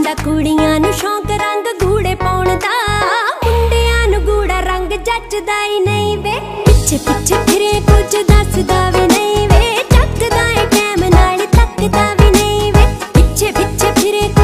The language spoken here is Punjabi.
ਮੁੰਡਾ ਕੁੜੀਆਂ ਨੂੰ ਸ਼ੌਂਕ ਰੰਗ ਗੂੜੇ ਪਾਉਣ ਦਾ। ਮੁੰਡਿਆਂ ਨੂੰ ਗੂੜਾ ਰੰਗ ਜੱਜਦਾ ਹੀ ਨਹੀਂ ਵੇ। ਪਿੱਛੇ ਪਿੱਛੇ ਫਿਰੇ ਕੁਝ ਦੱਸਦਾ